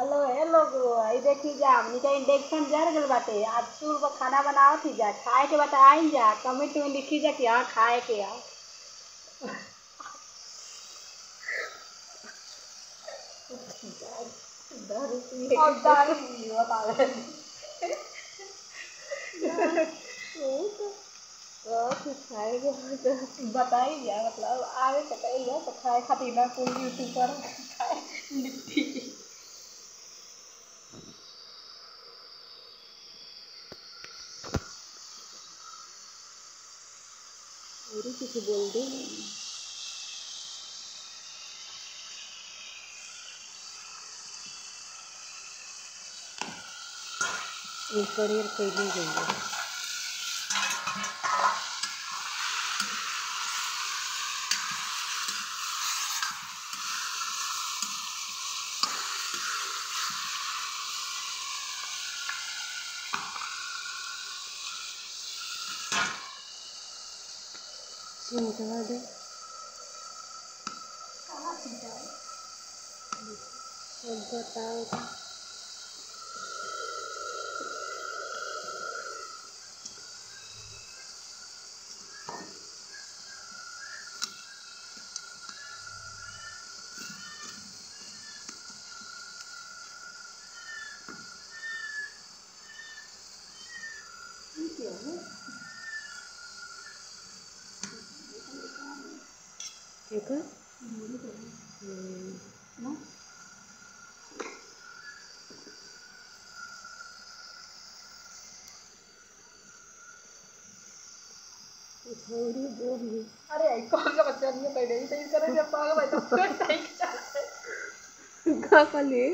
Hello हे लोग आई देखी जा हमनी का इंडक्शन जर गल बाटे। आज चूल पर खाना बनावत ही जा खाए के बता आई जा कमेंट में लिखी जा कि हाँ खाए के रहे। बताई जा मतलब आगे से तो खाए खातिर ना कोई यूट्यूब पर खाए लिट्टी। और कुछ बोल दे एक कड़ियर कैली गई है चिमटा दे अब बताओ तो। ठीक है अरे कौन का बच्चा नहीं है बैठे ही सही करे जब पागल भाई तो सही का कली